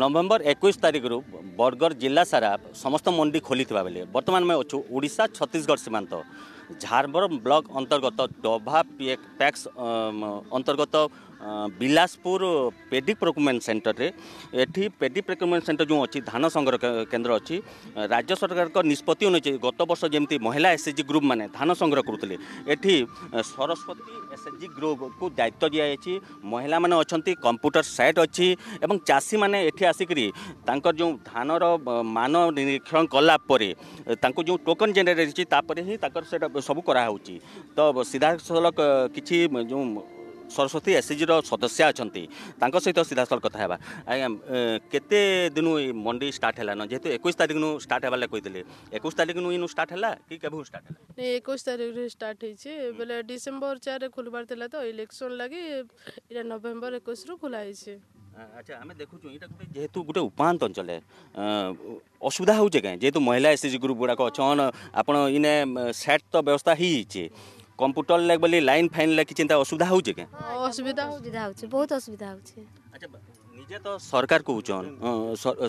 November ଏକୋଇଶ ତାରିଖରୁ ବରଗଡ଼ ଜିଲ୍ଲା ସାରା ସମସ୍ତ ମଣ୍ଡି ଖୋଲିଥିବା ବେଳେ ବର୍ତ୍ତମାନ ଆମେ ଅଛୁ ଓଡ଼ିଶା ଛତିଶଗଡ଼ ସୀମାନ୍ତ ঝাড়গ্রাম ব্লক অন্তর্গত ডভা প্যাক্স অন্তর্গত বিলাসপুর পেডি প্রকুমেন্ট সেন্টরে এটি পেডি প্রকুমেন্ট সেন্টর যে অছি ধান সংগ্রহ কেন্দ্র অছি রাজ্য সরকারক নিষ্পতি অনুযায়ী গত বর্ষ যেমতি মহিলা এসএচজি গ্রুপ মানে ধান সংগ্রহ করুলে এটি সরস্বতী এসএচজি গ্রুপকু দায়িত্ব দিয়েছি মহিলা মানে অনেক কম্পুটর সেট অছি এবং চাষী মানে এটি আসিকি তাঁর যে ধানর মান নিরীক্ষণ কলাপরে পরে যে টোকন জেনারেট তাপরে হি তাঁকর সেটা ସବୁ କରାହେଉଛି ତ ସିଧାସଳଖ କିଛି ଯେଉଁ ସରସ୍ୱତୀ ଏସ୍ଏଚ୍ଜିର ସଦସ୍ୟ ଅଛନ୍ତି ତାଙ୍କ ସହିତ ସିଧାସଳଖ କଥା ହେବା ଆଜ୍ଞା କେତେ ଦିନୁ ଏଇ ମଣ୍ଡି ଷ୍ଟାର୍ଟ ହେଲାନ ଯେହେତୁ ଏକୋଇଶ ତାରିଖରୁ ଷ୍ଟାର୍ଟ ହେବା ଲାଗି କହିଥିଲେ ଏକୋଇଶ ତାରିଖରୁ ଇନୁ ଷ୍ଟାର୍ଟ ହେଲା କି କେବେ ଷ୍ଟାର୍ଟ ହେଲା ନାଇଁ ଏକୋଇଶ ତାରିଖରୁ ଷ୍ଟାର୍ଟ ହେଇଛି ବୋଲେ ଡିସେମ୍ବର ଚାରିରେ ଖୋଲିବାର ଥିଲା ତ ଇଲେକ୍ସନ୍ ଲାଗି ଏଇଟା ନଭେମ୍ବର ଏକୋଇଶରୁ ଖୋଲା ହେଇଛି अच्छा आम देखु जेहतु गोटे उपात अंचल असुविधा हो क्या जेहतु महिला एस एच ग्रुप गुड़ाक अच्छन आपन इन सेट तो व्यवस्था ही कंप्यूटर लग लाइन फाइन लग असुविधा हो हाँ, अच्छा, निजे तो सरकार कौचन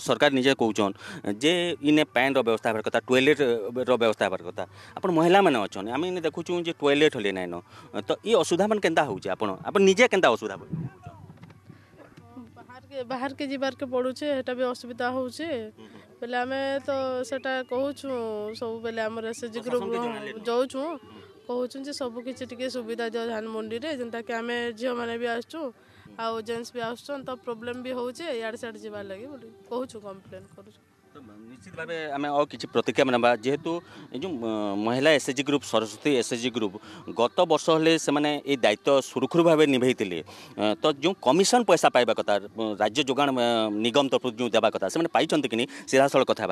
सरकार निजे कौचन जे इने व्यवस्था हर कथा टॉयलेट व्यवस्था हर आप महिला मैंने आम इन देखु टॉयलेट नाइन तो ये असुविधा मैंने के निजे के असुविधा ବାହାରକେ ଯିବାର୍କେ ପଡ଼ୁଛେ ହେଟା ବି ଅସୁବିଧା ହଉଛେ ବୋଲେ ଆମେ ତ ସେଟା କହୁଛୁ ସବୁବେଲେ ଆମର ଏସ୍ ଏଚ୍ ଜି ଗ୍ରୁପ୍ ଯାଉଛୁ କହୁଛୁ ଯେ ସବୁ କିଛି ଟିକେ ସୁବିଧା ଦିଅ ଧାନମଣ୍ଡିରେ ଯେନ୍ତାକି ଆମେ ଝିଅମାନେ ବି ଆସୁଛୁ ଆଉ ଜେଣ୍ଟସ୍ ବି ଆସୁଛନ୍ ତ ପ୍ରୋବ୍ଲେମ୍ ବି ହଉଛେ ଇଆଡ଼େ ସିଆଡ଼େ ଯିବାର୍ ଲାଗି ବୋଲି କହୁଛୁ କମ୍ପ୍ଲେନ୍ କରୁଛୁ तो निश्चित ভাবে আমি অকিছি প্রতীক কে মানবা যেহেতু যে মহিলা SSG group Saraswati SSG group গত বছরলে সে মানে এই দায়িত্ব শুরু করে ভাবে নিবাই তিলে তো যে কমিশন পয়সা পাইবা কথা রাজ্য যোগদান নিগম তপুজ দেবা কথা সে মানে পাইছন্ত কি নি সিরাসল কথা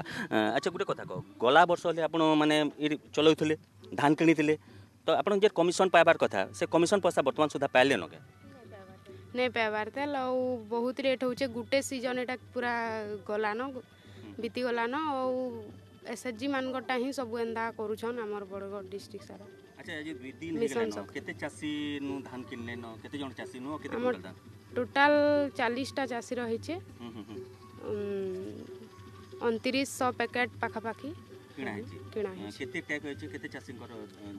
আচ্ছা গুটে কথা গোলা বছরলে आपण মানে ই চলউতলে ধান কেনি তিলে তো आपण যে কমিশন পাইবার কথা সে কমিশন পয়সা বর্তমান सुद्धा পাইলেন নে পাইবারতে ল বহুত রেট হচে গুটে সিজন এটা পুরা গলানো ବିତିଗଲାନ ଆଉ ଏସ୍ ଏସ୍ଏଚ୍ଜି ମାନଙ୍କଟା ହିଁ ସବୁ ଏନ୍ତା କରୁଛନ୍ ଆମର ବରଗଡ଼ ଡିଷ୍ଟ୍ରିକ୍ଟ ସାରା ଆମର ଟୋଟାଲ ଚାଳିଶଟା ଚାଷୀ ରହିଛେ ଶହ ପ୍ୟାକେଟ୍ ପାଖାପାଖି କିଣା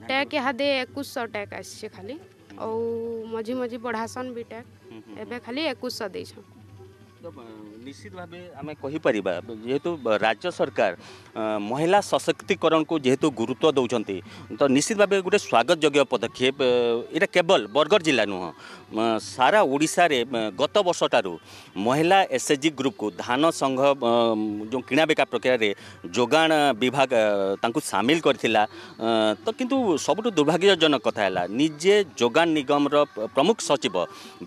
ଟ୍ୟାକ୍ ଇହାଦେ ଏକୋଇଶଶହ ଟ୍ୟାକ୍ ଆସିଛେ ଖାଲି ଆଉ ମଝି ମଝି ବଢ଼ାସନ୍ ବି ଟ୍ୟାକ୍ ଏବେ ଖାଲି ଏକୋଇଶଶହ ଦେଇଛନ୍ निश्चित भाव आम कहीपर जेहेतु राज्य सरकार महिला सशक्तिकरण को जेहेतु गुरुत्व दौरान तो निश्चित भाव गोटे स्वागत योग्य पदक्षेप ये केवल बरगढ़ जिला नुह सारा ओडार गत बर्षार महिला एस एच जी ग्रुप को धान संघ जो किणाबिका प्रक्रिय जोगाण विभाग सामिल कर तो किंतु सबुठ दुर्भाग्यजनक कथा निजे जोगाण निगम प्रमुख सचिव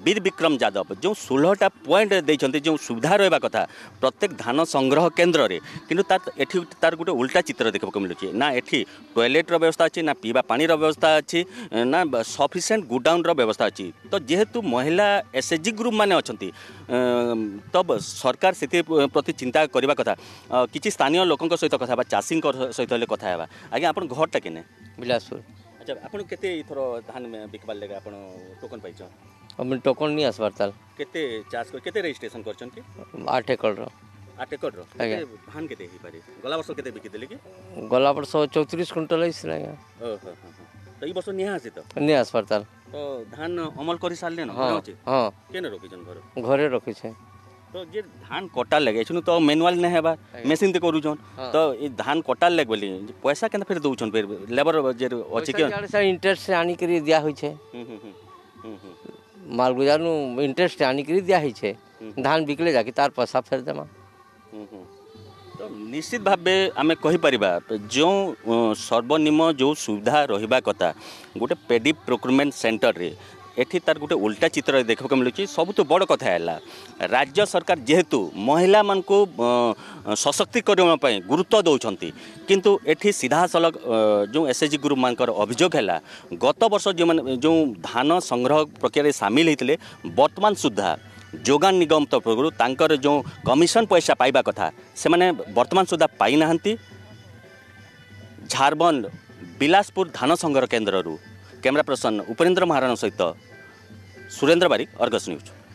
वीर विक्रम यादव जो षोलटा पॉइंट देखते ଯେଉଁ ସୁବିଧା ରହିବା କଥା ପ୍ରତ୍ୟେକ ଧାନ ସଂଗ୍ରହ କେନ୍ଦ୍ରରେ କିନ୍ତୁ ତା ଏଠି ତାର ଗୋଟେ ଉଲ୍ଟା ଚିତ୍ର ଦେଖିବାକୁ ମିଳୁଛି ନା ଏଠି ଟଏଲେଟ୍ର ବ୍ୟବସ୍ଥା ଅଛି ନା ପିଇବା ପାଣିର ବ୍ୟବସ୍ଥା ଅଛି ନା ସଫିସିଏଣ୍ଟ ଗୋଡାଉନ୍ର ବ୍ୟବସ୍ଥା ଅଛି ତ ଯେହେତୁ ମହିଳା ଏସ୍ଏଚ୍ଜି ଗ୍ରୁପ୍ ମାନେ ଅଛନ୍ତି ତ ସରକାର ସେଥିପ୍ରତି ଚିନ୍ତା କରିବା କଥା କିଛି ସ୍ଥାନୀୟ ଲୋକଙ୍କ ସହିତ କଥା ହେବା ଚାଷୀଙ୍କ ସହିତ ହେଲେ କଥା ହେବା ଆଜ୍ଞା ଆପଣ ଘରଟା କେନେ ବିଳାସପୁର ଆଚ୍ଛା ଆପଣ କେତେ ଏଥର ଧାନ ବିକିବାର ଲାଗି ଆପଣ ଟୋକନ୍ ପାଇଛ ମୁଇଁ ଟୋକନ୍ ନି ଆସବାର୍ ତାଲ୍ କେତେ ଚାଷ କେତେ ରେଜିଷ୍ଟ୍ରେସନ କରିଛନ୍ତି ଆଠ ଏକରର ଆଠ ଏକରର ଧାନ କେତେ ହେଇପାରେ ଗଲା ବର୍ଷ କେତେ ବିକିଦେଲେ କି ଗଲା ବର୍ଷ ଚଉତିରିଶ କୁଇଣ୍ଟାଲ ହେଇଥିଲା ଆଜ୍ଞା ଓହୋ ତ ଏଇ ବର୍ଷ ନିହା ଆସି ତ ନିହା ଆସବାର୍ ତାଲ୍ ତ ଧାନ ଅମଲ କରି ସାରିଲେନ ହଁ ହଁ କେନେ ରଖିଛନ୍ ଘର ଘରେ ରଖିଛେ तो जे धान कटा लगे छनु तो मैनुअल नै हेबा मशीन ते करू जोन तो ई धान कटा लग बोली पैसा केना फिर दऊ छन फिर लेबर जे अछि के पैसा इंटरेस्ट से आनी करी दिया होई छे માલગુજારનું ઇન્ટરેસ્ટ આની દિયા છે ધાન વિકલે જાકે તાર પૈસા ફેર દેમા તો નિશ્ચિત ભાବେ ଆମେ କହିପାରିବା ଯେଉଁ ସର୍ବନିମ୍ନ ଯେଉଁ ସୁବିଧା ରହିବା କଥା ଗୋଟେ ପେଡି ପ୍ରୋକ୍ୟୁରମେଣ୍ଟ ସେଣ୍ଟରରେ ଏଠି ତାର ଗୋଟେ ଓଲଟା ଚିତ୍ର ଦେଖିବାକୁ ମିଳୁଛି ସବୁଠୁ ବଡ଼ କଥା ହେଲା ରାଜ୍ୟ ସରକାର ଯେହେତୁ ମହିଳାମାନଙ୍କୁ ସଶକ୍ତିକରଣ ପାଇଁ ଗୁରୁତ୍ୱ ଦେଉଛନ୍ତି କିନ୍ତୁ ଏଠି ସିଧାସଳଖ ଯେଉଁ ଏସ୍ ଏଚ୍ ଜି ଗ୍ରୁପମାନଙ୍କର ଅଭିଯୋଗ ହେଲା ଗତ ବର୍ଷ ଯେଉଁମାନେ ଯେଉଁ ଧାନ ସଂଗ୍ରହ ପ୍ରକ୍ରିୟାରେ ସାମିଲ ହୋଇଥିଲେ ବର୍ତ୍ତମାନ ସୁଦ୍ଧା যোগান নিগম তরফর তাঁর যে কমিশন পয়সা পাইবা কথা সে বর্তমান সুদ্ধা পাই না ঝারবন্দ বিলাসপুর ধান সংগ্রহ কেন্দ্রর क्यमेरा पर्सन उपेन्द्र महारण सहित सुरेन्द्र बारिक अर्गज न्युज